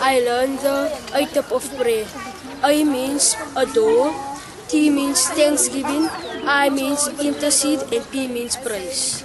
I learned the item of prayer. I means adore, T means thanksgiving, I means intercede, and P means praise.